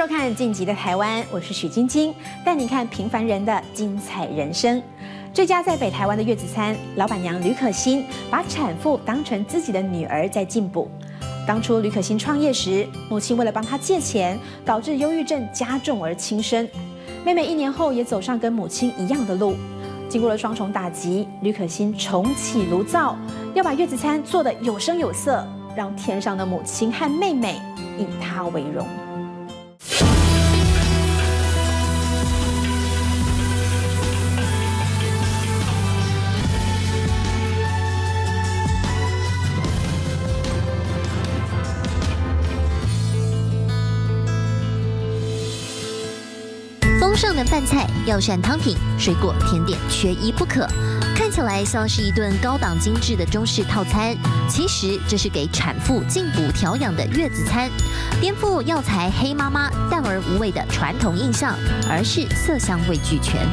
收看《晋级的台湾》，我是许晶晶，带你看平凡人的精彩人生。这家在北台湾的月子餐，老板娘吕可欣把产妇当成自己的女儿在进补。当初吕可欣创业时，母亲为了帮她借钱，导致忧郁症加重而轻生。妹妹一年后也走上跟母亲一样的路。经过了双重打击，吕可欣重启炉灶，要把月子餐做得有声有色，让天上的母亲和妹妹以她为荣。饭菜、药膳汤品、水果甜点缺一不可。看起来像是一顿高档精致的中式套餐，其实这是给产妇进补调养的月子餐，颠覆药材黑妈妈淡而无味的传统印象，而是色香味俱全。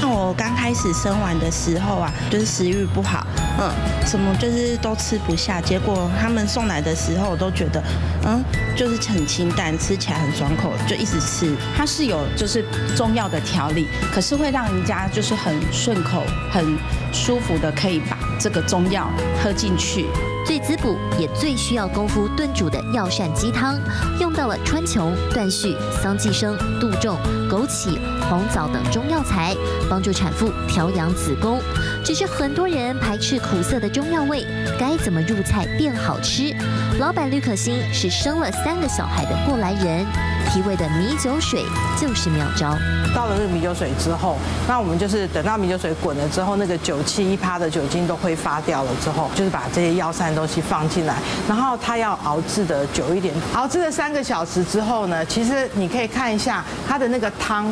那我刚开始生完的时候啊，就是食欲不好，嗯，什么就是都吃不下。结果他们送来的时候，我都觉得，嗯，就是很清淡，吃起来很爽口，就一直吃。它是有就是中药的调理，可是会让人家就是很顺口、很舒服的，可以把这个中药喝进去。最滋补也最需要功夫炖煮的药膳鸡汤，用到了川穹、断续、桑寄生、杜仲、枸杞、红枣等中药材，帮助产妇调养子宫。只是很多人排斥苦涩的中药味，该怎么入菜变好吃？老板吕可欣是生了三个小孩的过来人，提味的米酒水就是妙招。倒了那个米酒水之后，那我们就是等到米酒水滚了之后，那个酒气一趴的酒精都挥发掉了之后，就是把这些药膳东西放进来，然后它要熬制的久一点，熬制了三个小时之后呢，其实你可以看一下它的那个汤，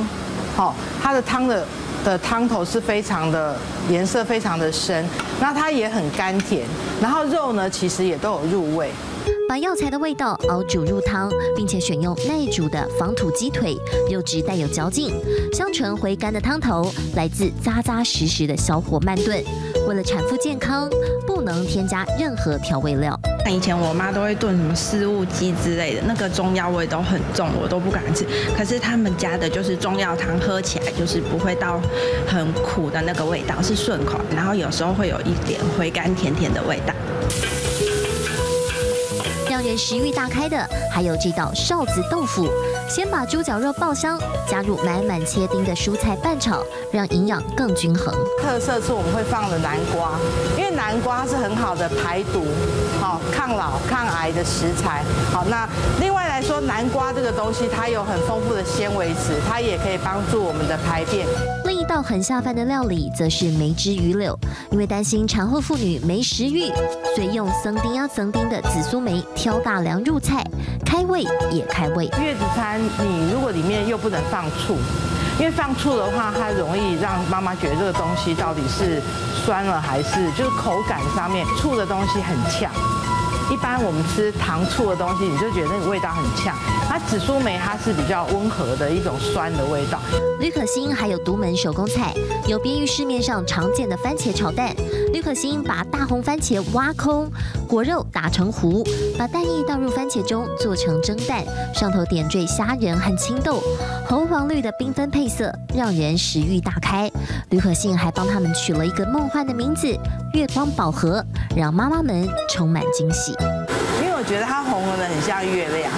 好，它的汤的的汤头是非常的颜色非常的深，那它也很甘甜，然后肉呢其实也都有入味。把药材的味道熬煮入汤，并且选用耐煮的防土鸡腿，肉质带有嚼劲，香醇回甘的汤头来自扎扎实实的小火慢炖。为了产妇健康，不能添加任何调味料。以前我妈都会炖什么丝雾鸡之类的，那个中药味都很重，我都不敢吃。可是他们家的就是中药汤，喝起来就是不会到很苦的那个味道，是顺口，然后有时候会有一点回甘甜甜的味道。让人食欲大开的还有这道哨子豆腐。先把猪脚肉爆香，加入满满切丁的蔬菜拌炒，让营养更均衡。特色是我们会放了南瓜，因为南瓜是很好的排毒、好抗老、抗癌的食材。好，那另外来说，南瓜这个东西它有很丰富的纤维质，它也可以帮助我们的排便。另一道很下饭的料理则是梅汁鱼柳，因为担心产后妇女没食欲，所以用生丁啊生丁的紫苏梅挑大梁入菜，开胃也开胃。月子餐你如果里面又不能放醋，因为放醋的话，它容易让妈妈觉得这个东西到底是酸了还是就是口感上面醋的东西很呛。一般我们吃糖醋的东西，你就觉得那个味道很呛。它紫苏梅它是比较温和的一种酸的味道。吕可欣还有独门手工菜，有别于市面上常见的番茄炒蛋。吕可欣把大红番茄挖空，果肉打成糊，把蛋液倒入番茄中做成蒸蛋，上头点缀虾仁和青豆，红黄绿的缤纷配色让人食欲大开。吕可信还帮他们取了一个梦幻的名字——月光宝盒，让妈妈们充满惊喜。因为我觉得它红红的很像月亮，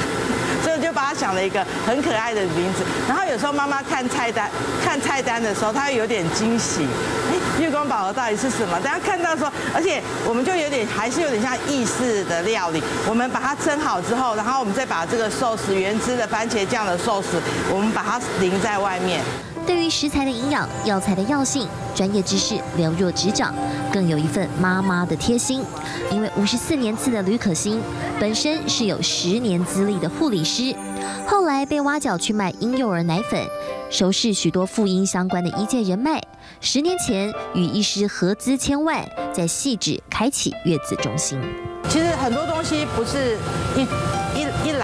想了一个很可爱的名字。然后有时候妈妈看菜单看菜单的时候，她会有点惊喜。哎，月光宝盒到底是什么？大家看到说，而且我们就有点还是有点像意式的料理。我们把它蒸好之后，然后我们再把这个寿司原汁的番茄酱的寿司，我们把它淋在外面。对于食材的营养、药材的药性，专业知识了若指掌，更有一份妈妈的贴心。因为五十四年次的吕可欣本身是有十年资历的护理师，后来被挖角去卖婴幼儿奶粉，熟识许多妇婴相关的医界人脉。十年前与医师合资千万，在细致开启月子中心。其实很多东西不是 一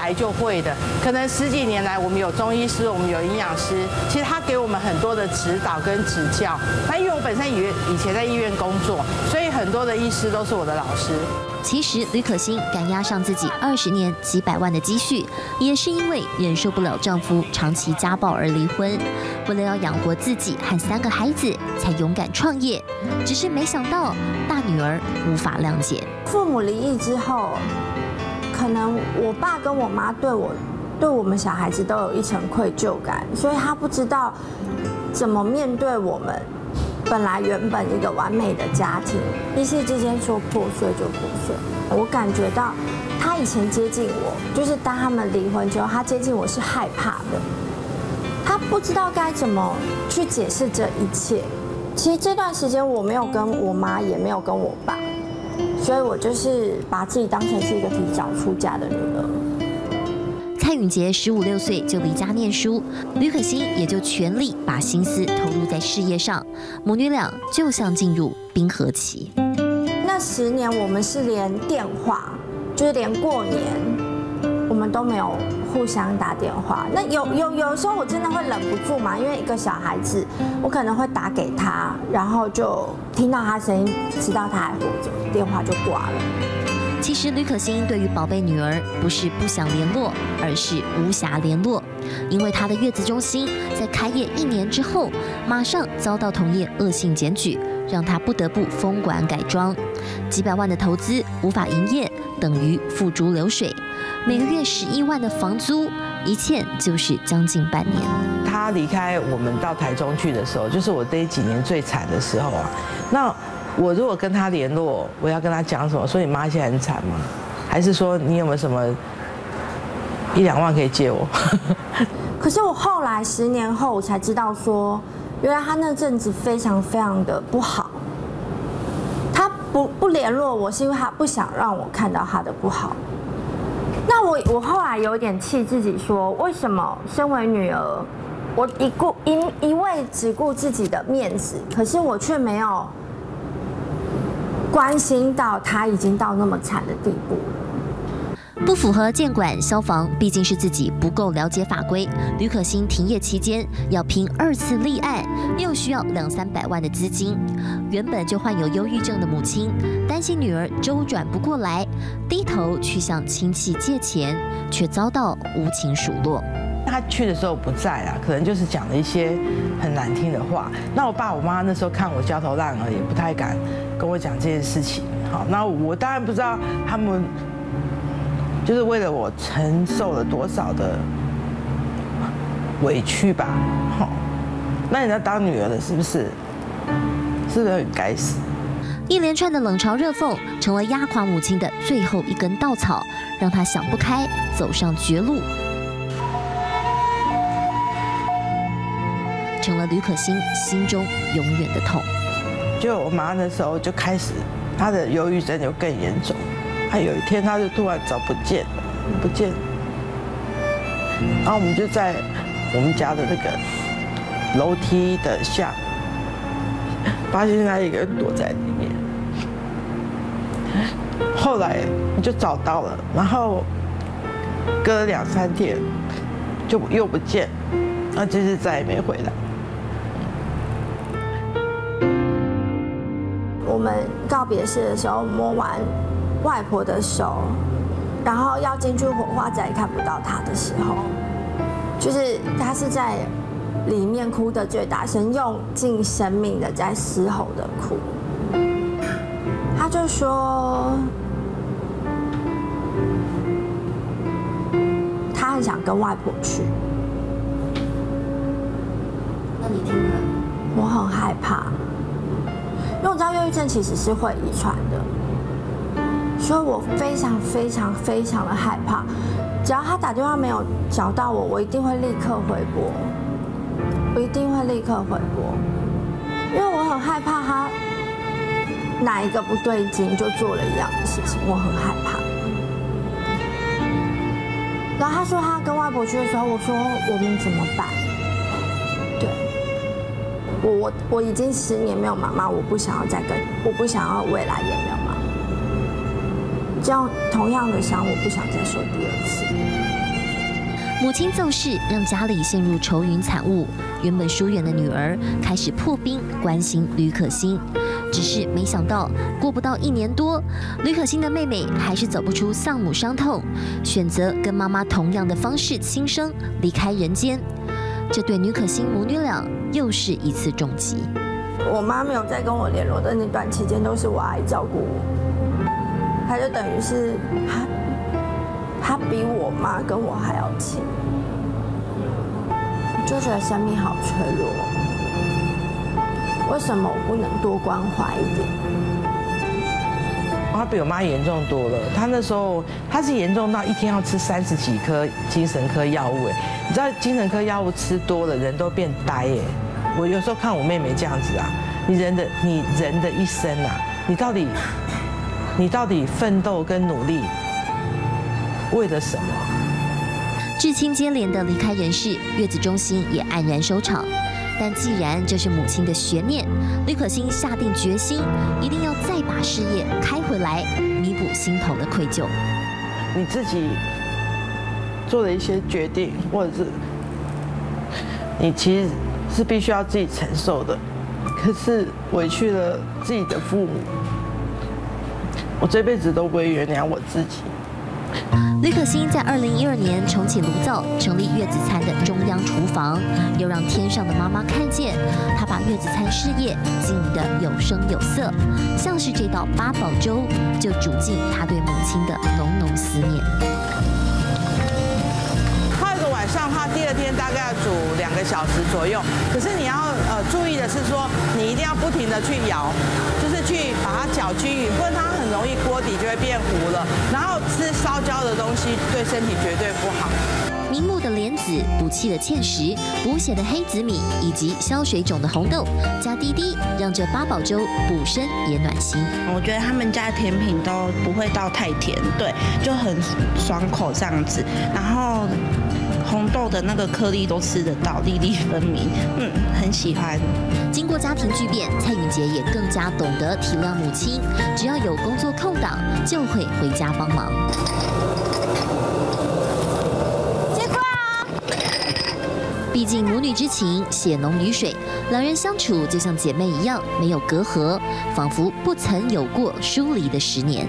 来就会的，可能十几年来我们有中医师，我们有营养师，其实他给我们很多的指导跟指教。那因为我本身以以前在医院工作，所以很多的医师都是我的老师。其实吕可欣敢押上自己二十年几百万的积蓄，也是因为忍受不了丈夫长期家暴而离婚。为了要养活自己和三个孩子，才勇敢创业。只是没想到大女儿无法谅解。父母离异之后，可能我爸跟我妈对我、对我们小孩子都有一层愧疚感，所以他不知道怎么面对我们。本来原本一个完美的家庭，一夕之间说破碎就破碎。我感觉到他以前接近我，就是当他们离婚之后，他接近我是害怕的。他不知道该怎么去解释这一切。其实这段时间我没有跟我妈，也没有跟我爸，所以我就是把自己当成是一个提早出嫁的女儿。蔡允杰十五六岁就离家念书，吕可欣也就全力把心思投入在事业上，母女俩就像进入冰河期。那十年我们是连电话，就是连过年，我们都没有互相打电话。那有有有时候我真的会忍不住嘛，因为一个小孩子，我可能会打给他，然后就听到他声音，知道他还活着，电话就挂了。其实吕可欣对于宝贝女儿不是不想联络，而是无暇联络，因为她的月子中心在开业一年之后，马上遭到同业恶性检举，让她不得不封馆改装，几百万的投资无法营业，等于付诸流水，每个月十一万的房租，一欠就是将近半年。他离开我们到台中去的时候，就是我这几年最惨的时候啊，那。我如果跟他联络，我要跟他讲什么？说你妈现在很惨吗？还是说你有没有什么一两万可以借我？可是我后来十年后我才知道，说原来他那阵子非常非常的不好。他不不联络我是因为他不想让我看到他的不好。那我我后来有点气自己，说为什么身为女儿，我一顾一一味只顾自己的面子，可是我却没有。关心到他已经到那么惨的地步，不符合监管消防，毕竟是自己不够了解法规。吕可欣停业期间要拼二次立案，又需要两三百万的资金。原本就患有忧郁症的母亲，担心女儿周转不过来，低头去向亲戚借钱，却遭到无情数落。他去的时候不在啊，可能就是讲了一些很难听的话。那我爸我妈那时候看我焦头烂额，也不太敢跟我讲这件事情。好，那我当然不知道他们就是为了我承受了多少的委屈吧。好，那人家当女儿的，是不是？是不是很该死？一连串的冷嘲热讽，成了压垮母亲的最后一根稻草，让她想不开，走上绝路。成了吕可欣心中永远的痛。就我妈那时候就开始，她的忧郁症就更严重。她有一天，他就突然找不见，不见。然后我们就在我们家的那个楼梯的下，发现他一个人躲在里面。后来就找到了，然后隔了两三天就又不见，那就是再也没回来。我们告别式的时候摸完外婆的手，然后要进去火化再也看不到她的时候，就是她是在里面哭的最大声，用尽生命的在嘶吼的哭。他就说，他很想跟外婆去。那你听了？我很害怕。因为我知道忧郁症其实是会遗传的，所以我非常非常非常的害怕。只要他打电话没有找到我，我一定会立刻回拨，我一定会立刻回拨，因为我很害怕他哪一个不对劲就做了一样的事情，我很害怕。然后他说他跟外婆去的时候，我说我们怎么办？对我我我已经十年没有妈妈，我不想要再跟，我不想要未来也没有这样同样的伤，我不想再受第二次。母亲奏事让家里陷入愁云惨雾，原本疏远的女儿开始破冰关心吕可欣。只是没想到，过不到一年多，吕可欣的妹妹还是走不出丧母伤痛，选择跟妈妈同样的方式轻生，离开人间。这对吕可欣母女俩又是一次重击。我妈没有再跟我联络的那段期间，都是我阿姨照顾我，他就等于是他，他比我妈跟我还要亲，就觉得生命好脆弱，为什么我不能多关怀一点？他比我妈严重多了，他那时候他是严重到一天要吃三十几颗精神科药物，哎，你知道精神科药物吃多了人都变呆，哎。我有时候看我妹妹这样子啊，你人的你人的一生啊，你到底你到底奋斗跟努力为了什么？至亲接连的离开人世，月子中心也黯然收场。但既然这是母亲的悬念，李可欣下定决心，一定要再把事业开回来，弥补心头的愧疚。你自己做了一些决定，或者是你其实。是必须要自己承受的，可是委屈了自己的父母，我这辈子都不会原谅我自己。吕可欣在二零一二年重启炉灶，成立月子餐的中央厨房，又让天上的妈妈看见，她把月子餐事业经营得有声有色，像是这道八宝粥，就煮进她对母亲的浓浓思念。天大概要煮两个小时左右，可是你要呃注意的是说，你一定要不停的去摇，就是去把它搅均匀，不然它很容易锅底就会变糊了。然后吃烧焦的东西对身体绝对不好。明目的莲子、补气的芡实、补血的黑紫米，以及消水肿的红豆，加滴滴，让这八宝粥补身也暖心。我觉得他们家甜品都不会到太甜，对，就很爽口这样子。然后。红豆的那个颗粒都吃得到，粒粒分明，嗯，很喜欢。经过家庭巨变，蔡允杰也更加懂得体谅母亲，只要有工作空档，就会回家帮忙。结果啊！毕竟母女之情，血浓于水，两人相处就像姐妹一样，没有隔阂，仿佛不曾有过疏离的十年。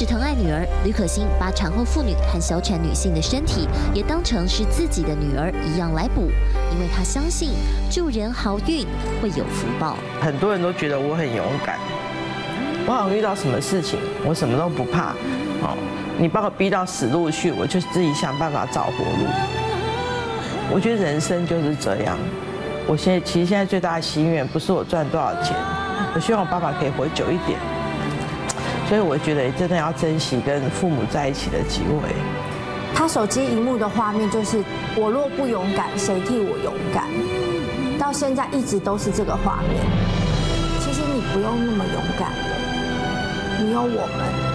对不止疼爱女儿，吕可欣把产后妇女和小产女性的身体也当成是自己的女儿一样来补，因为她相信助人好运会有福报。很多人都觉得我很勇敢，我好像遇到什么事情，我什么都不怕。哦，你把我逼到死路去，我就自己想办法找活路。我觉得人生就是这样。我现在其实现在最大的心愿，不是我赚多少钱。我希望我爸爸可以活久一点，所以我觉得真的要珍惜跟父母在一起的机会。他手机荧幕的画面就是“我若不勇敢，谁替我勇敢”，到现在一直都是这个画面。其实你不用那么勇敢的，你有我们。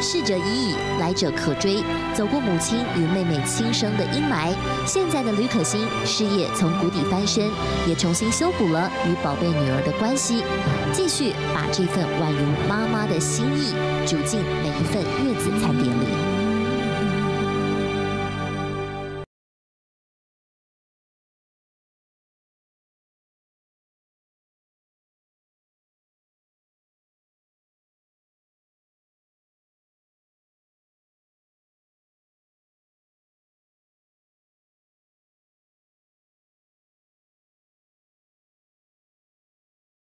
逝者已矣，来者可追。走过母亲与妹妹亲生的阴霾，现在的吕可欣事业从谷底翻身，也重新修补了与宝贝女儿的关系，继续把这份宛如妈妈的心意煮进每一份月子餐点里。